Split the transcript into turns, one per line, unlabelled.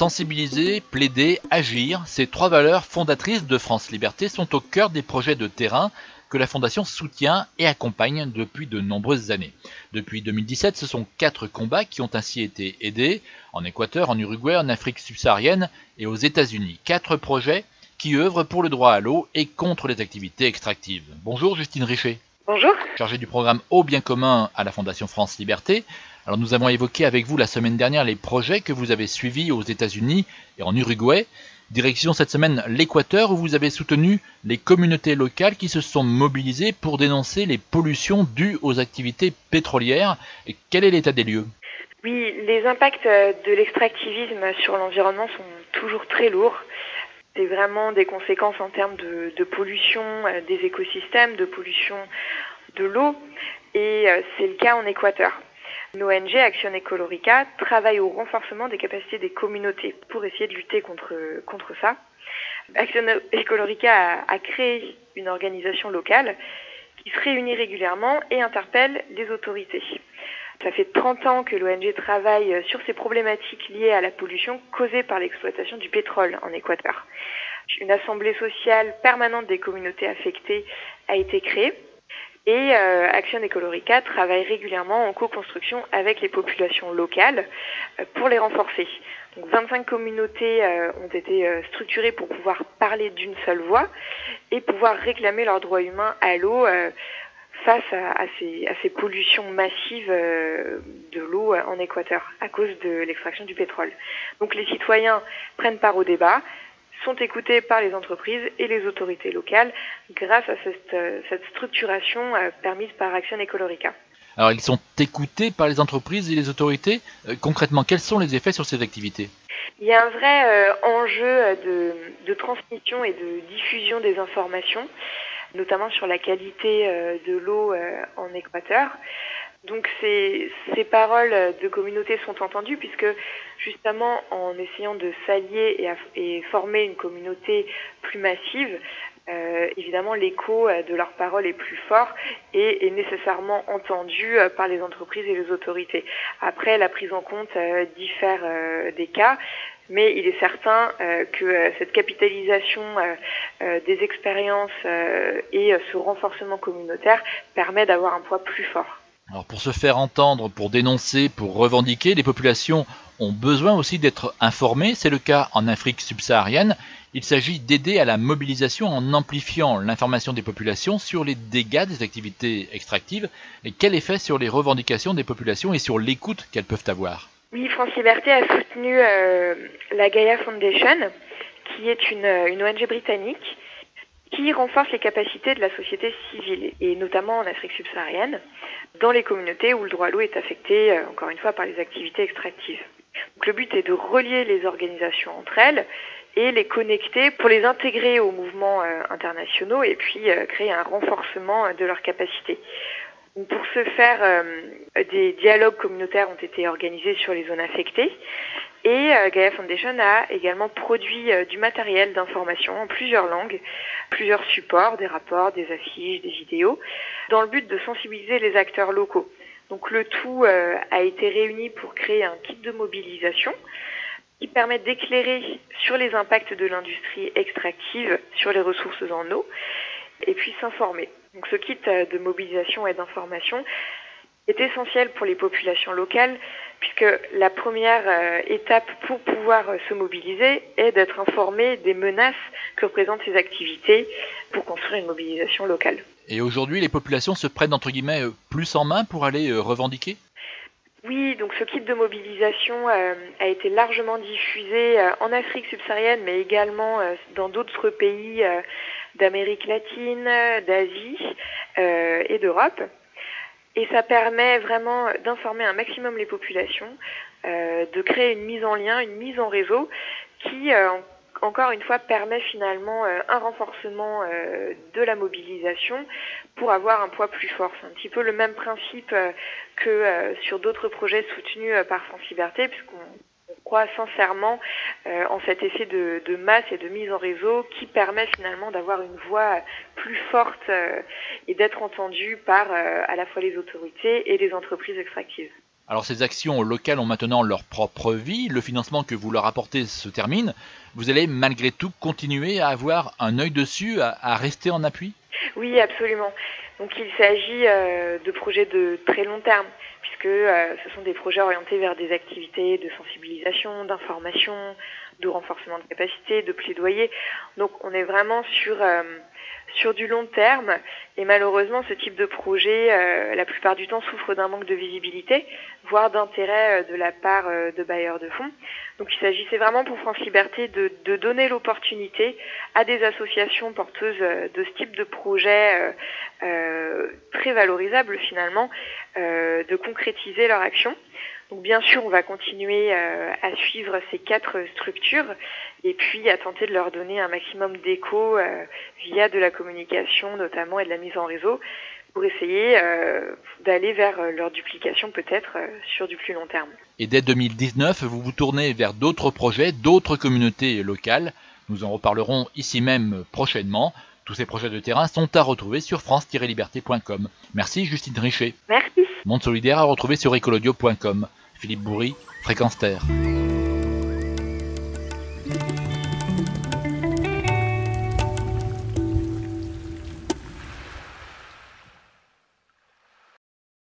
Sensibiliser, plaider, agir, ces trois valeurs fondatrices de France Liberté sont au cœur des projets de terrain que la Fondation soutient et accompagne depuis de nombreuses années. Depuis 2017, ce sont quatre combats qui ont ainsi été aidés en Équateur, en Uruguay, en Afrique subsaharienne et aux États-Unis. Quatre projets qui œuvrent pour le droit à l'eau et contre les activités extractives. Bonjour Justine Richer.
Bonjour.
Chargée du programme Eau bien commun à la Fondation France Liberté. Alors nous avons évoqué avec vous la semaine dernière les projets que vous avez suivis aux États-Unis et en Uruguay. Direction cette semaine l'Équateur où vous avez soutenu les communautés locales qui se sont mobilisées pour dénoncer les pollutions dues aux activités pétrolières. Et quel est l'état des lieux?
Oui, les impacts de l'extractivisme sur l'environnement sont toujours très lourds. C'est vraiment des conséquences en termes de, de pollution euh, des écosystèmes, de pollution de l'eau, et euh, c'est le cas en Équateur. L'ONG Action Ecolorica travaille au renforcement des capacités des communautés pour essayer de lutter contre, contre ça. Action Ecolorica a, a créé une organisation locale qui se réunit régulièrement et interpelle les autorités. Ça fait 30 ans que l'ONG travaille sur ces problématiques liées à la pollution causée par l'exploitation du pétrole en Équateur. Une assemblée sociale permanente des communautés affectées a été créée et euh, Action Ecolorica travaille régulièrement en co-construction avec les populations locales euh, pour les renforcer. Donc 25 communautés euh, ont été euh, structurées pour pouvoir parler d'une seule voix et pouvoir réclamer leurs droits humains à l'eau euh, face à, à, ces, à, ces, pollutions massives de l'eau en Équateur à cause de l'extraction du pétrole. Donc les citoyens prennent part au débat, sont écoutés par les entreprises et les autorités locales grâce à cette, cette structuration permise par Action Ecolorica.
Alors ils sont écoutés par les entreprises et les autorités. Euh, concrètement, quels sont les effets sur ces activités?
Il y a un vrai euh, enjeu de, de, transmission et de diffusion des informations, notamment sur la qualité euh, de l'eau euh, en Équateur. Donc ces, ces, paroles de communauté sont entendues puisque justement en essayant de s'allier et, et, former une communauté plus massive, euh, évidemment l'écho euh, de leurs paroles est plus fort et est nécessairement entendu euh, par les entreprises et les autorités. Après, la prise en compte diffère des cas, mais il est certain que cette capitalisation des expériences et ce renforcement communautaire permet d'avoir un poids plus fort.
Alors pour se faire entendre, pour dénoncer, pour revendiquer, les populations ont besoin aussi d'être informées. C'est le cas en Afrique subsaharienne. Il s'agit d'aider à la mobilisation en amplifiant l'information des populations sur les dégâts des activités extractives et quel effet sur les revendications des populations et sur l'écoute qu'elles peuvent avoir.
Oui, France Liberté a soutenu euh, la Gaia Foundation, qui est une, une ONG britannique qui renforce les capacités de la société civile, et notamment en Afrique subsaharienne, dans les communautés où le droit à l'eau est affecté, euh, encore une fois, par les activités extractives. Donc, le but est de relier les organisations entre elles et les connecter pour les intégrer aux mouvements euh, internationaux et puis euh, créer un renforcement de leurs capacités. Donc pour ce faire, euh, des dialogues communautaires ont été organisés sur les zones affectées et euh, Gaia Foundation a également produit euh, du matériel d'information en plusieurs langues, plusieurs supports, des rapports, des affiches, des vidéos, dans le but de sensibiliser les acteurs locaux. Donc le tout a été réuni pour créer un kit de mobilisation qui permet d'éclairer sur les impacts de l'industrie extractive sur les ressources en eau et puis s'informer. Donc ce kit de mobilisation et d'information est essentiel pour les populations locales puisque la première euh, étape pour pouvoir euh, se mobiliser est d'être informé des menaces que représentent ces activités pour construire une mobilisation locale.
Et aujourd'hui, les populations se prennent entre guillemets euh, plus en main pour aller revendiquer?
Oui, donc ce kit de mobilisation a été largement diffusé en Afrique subsaharienne, mais également dans d'autres pays d'Amérique latine, d'Asie et d'Europe. Et ça permet vraiment d'informer un maximum les populations, de créer une mise en lien, une mise en réseau qui, encore une fois, permet finalement un renforcement de la mobilisation pour avoir un poids plus fort. C'est un petit peu le même principe que euh, sur d'autres projets soutenus euh, par France Liberté, puisqu'on croit sincèrement euh, en cet effet de, de, masse et de mise en réseau qui permet finalement d'avoir une voix plus forte euh, et d'être entendu par euh, à la fois les autorités et les entreprises extractives.
Alors ces actions locales ont maintenant leur propre vie, le financement que vous leur apportez se termine. Vous allez malgré tout continuer à avoir un œil dessus, à, rester en appui?
Oui, absolument. Donc il s'agit de projets de très long terme, puisque euh, ce sont des projets orientés vers des activités de sensibilisation, d'information, de renforcement de capacité, de plaidoyer. Donc on est vraiment sur euh, sur du long terme. Et malheureusement, ce type de projet, euh, la plupart du temps, souffre d'un manque de visibilité, voire d'intérêt euh, de la part euh, de bailleurs de fonds. Donc il s'agissait vraiment pour France Liberté de, de donner l'opportunité à des associations porteuses de ce type de projet très valorisable finalement, de concrétiser leur action. Donc bien sûr, on va continuer euh, à suivre ces quatre structures et puis à tenter de leur donner un maximum d'écho euh, via de la communication notamment et de la mise en réseau pour essayer euh, d'aller vers leur duplication peut-être sur du plus long terme.
Et dès 2019, vous vous tournez vers d'autres projets, d'autres communautés locales. Nous en reparlerons ici même prochainement. Tous ces projets de terrain sont à retrouver sur france-liberté.com. Merci Justine Richer.
Merci.
Monde solidaire à retrouver sur écolodio.com. Philippe Bourry, Fréquence Terre.